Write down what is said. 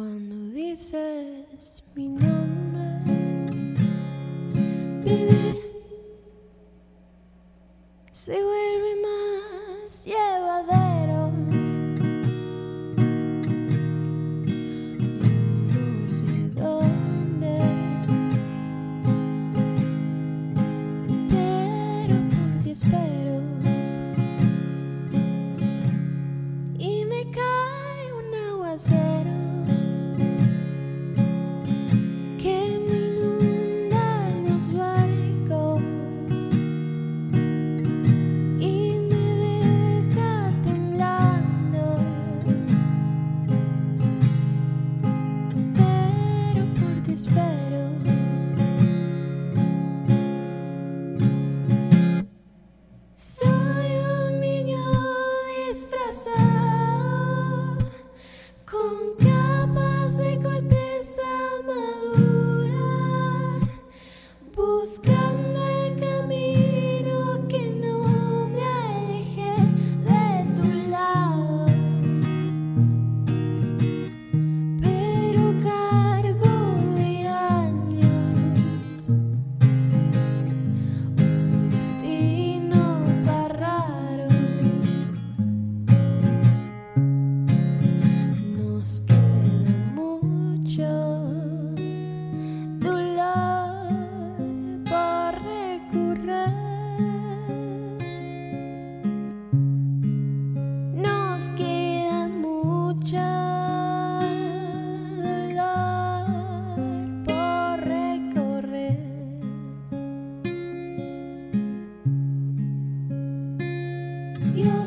cuando dices mi nombre. Vivir se vuelve más llevadero. Yo no sé dónde, pero por ti espero. nos queda mucha por recorrer. Yo